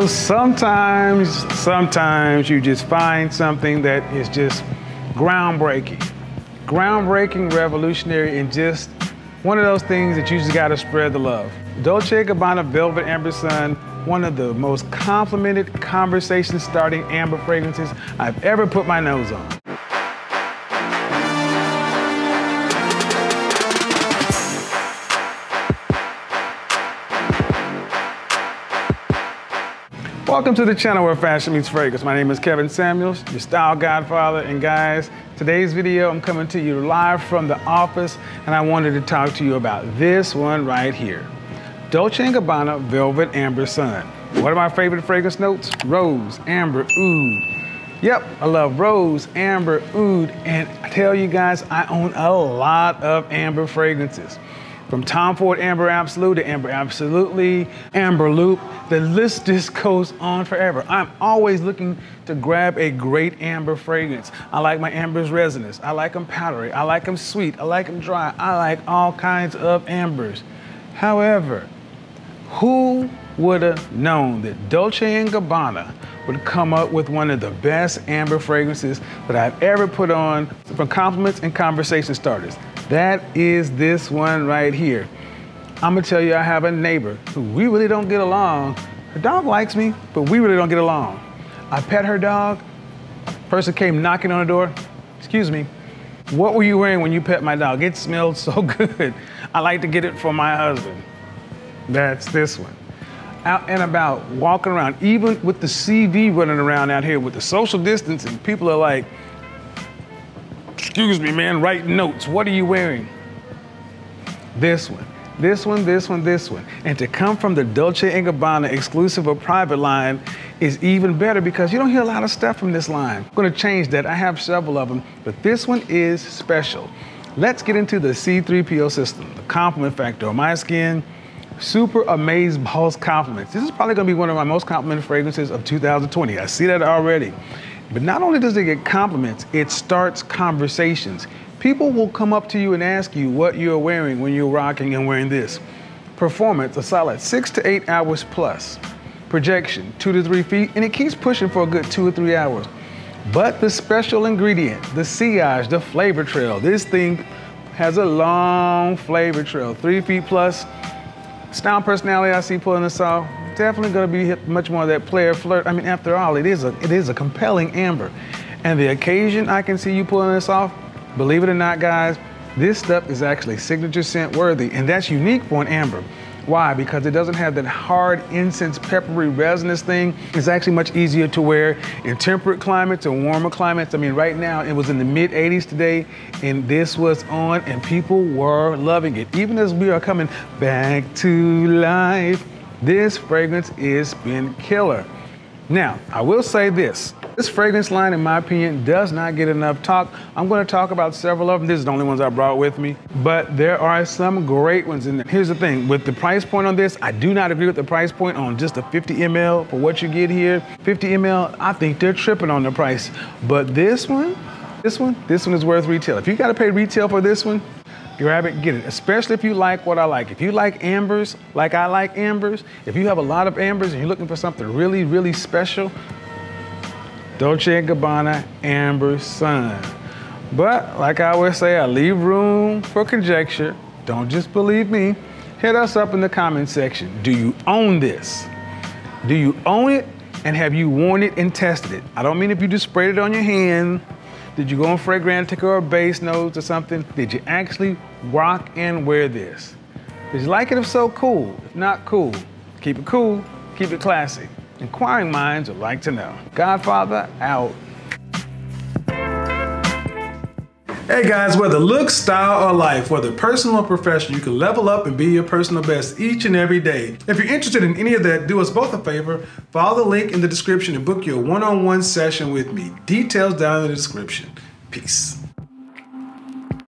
know, sometimes, sometimes you just find something that is just groundbreaking. Groundbreaking, revolutionary, and just one of those things that you just gotta spread the love. Dolce & Gabbana Velvet Amber Sun, one of the most complimented conversation starting amber fragrances I've ever put my nose on. Welcome to the channel where fashion meets fragrance. My name is Kevin Samuels, your style godfather. And guys, today's video, I'm coming to you live from the office and I wanted to talk to you about this one right here. Dolce & Gabbana Velvet Amber Sun. What are my favorite fragrance notes? Rose, amber, oud. Yep, I love rose, amber, oud. And I tell you guys, I own a lot of amber fragrances. From Tom Ford Amber Absolute to Amber Absolutely, Amber Loop, the list just goes on forever. I'm always looking to grab a great amber fragrance. I like my ambers resonance. I like them powdery. I like them sweet. I like them dry. I like all kinds of ambers. However, who would have known that Dolce & Gabbana would come up with one of the best amber fragrances that I've ever put on for compliments and conversation starters? That is this one right here. I'm gonna tell you, I have a neighbor who we really don't get along. Her dog likes me, but we really don't get along. I pet her dog. Person came knocking on the door. Excuse me. What were you wearing when you pet my dog? It smelled so good. I like to get it for my husband. That's this one. Out and about, walking around, even with the CV running around out here with the social distance, and people are like, excuse me, man, writing notes. What are you wearing? This one, this one, this one, this one. And to come from the Dolce & Gabbana exclusive or private line is even better because you don't hear a lot of stuff from this line. I'm gonna change that. I have several of them, but this one is special. Let's get into the C3PO system, the compliment factor on my skin. Super Amaze Balls compliments. This is probably gonna be one of my most complimented fragrances of 2020. I see that already. But not only does it get compliments, it starts conversations. People will come up to you and ask you what you're wearing when you're rocking and wearing this. Performance, a solid six to eight hours plus. Projection, two to three feet, and it keeps pushing for a good two or three hours. But the special ingredient, the sillage, the flavor trail, this thing has a long flavor trail, three feet plus. Style personality I see pulling this off, definitely going to be much more of that player flirt. I mean, after all, it is a it is a compelling amber, and the occasion I can see you pulling this off. Believe it or not, guys, this stuff is actually signature scent worthy, and that's unique for an amber. Why? Because it doesn't have that hard incense peppery resonance thing. It's actually much easier to wear in temperate climates and warmer climates. I mean, right now it was in the mid 80s today, and this was on, and people were loving it. Even as we are coming back to life, this fragrance is been killer. Now, I will say this. This fragrance line, in my opinion, does not get enough talk. I'm going to talk about several of them. These are the only ones I brought with me, but there are some great ones in there. Here's the thing, with the price point on this, I do not agree with the price point on just a 50 ml for what you get here. 50 ml, I think they're tripping on the price. But this one, this one, this one is worth retail. If you got to pay retail for this one, grab it, get it. Especially if you like what I like. If you like ambers, like I like ambers, if you have a lot of ambers and you're looking for something really, really special, Dolce & Gabbana Amber Sun. But like I always say, I leave room for conjecture. Don't just believe me. Hit us up in the comment section. Do you own this? Do you own it? And have you worn it and tested it? I don't mean if you just sprayed it on your hand did you go on Fragrantica or Base Notes or something? Did you actually rock and wear this? Did you like it? If so, cool. If not, cool. Keep it cool, keep it classy. Inquiring minds would like to know. Godfather out. Hey guys, whether looks, style, or life, whether personal or professional, you can level up and be your personal best each and every day. If you're interested in any of that, do us both a favor, follow the link in the description and book your one-on-one -on -one session with me. Details down in the description. Peace.